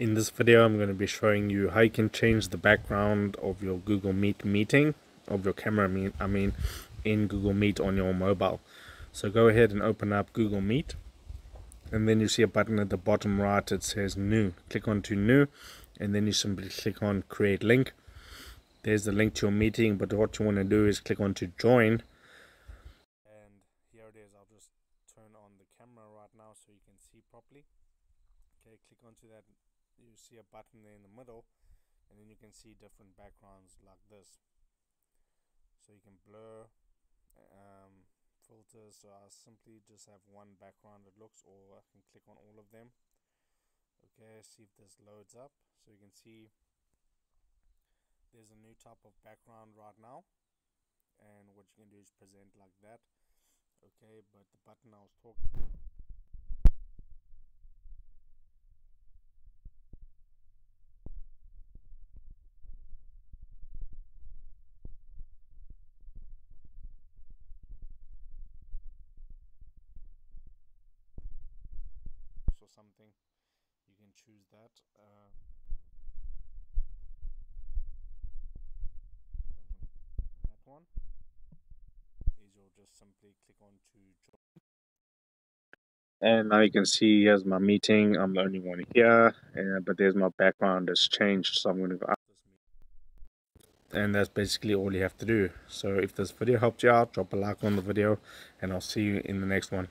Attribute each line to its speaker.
Speaker 1: In this video I'm going to be showing you how you can change the background of your Google Meet meeting, of your camera meet, I mean in Google Meet on your mobile. So go ahead and open up Google Meet and then you see a button at the bottom right it says new. Click on to new and then you simply click on create link. There's the link to your meeting but what you want to do is click on to join and here it is I'll just turn on the camera right now so you can see properly okay click onto that you see a button there in the middle and then you can see different backgrounds like this. So you can blur um, filters. So I simply just have one background that looks or I can click on all of them. Okay see if this loads up. So you can see there's a new type of background right now and what you can do is present like that. Okay but the button I was talking or something you can choose that uh, that one is you'll just simply click on to join. And now you can see here's my meeting. I'm the only one here uh, but there's my background has changed so i'm going to go up. And that's basically all you have to do. So if this video helped you out drop a like on the video and i'll see you in the next one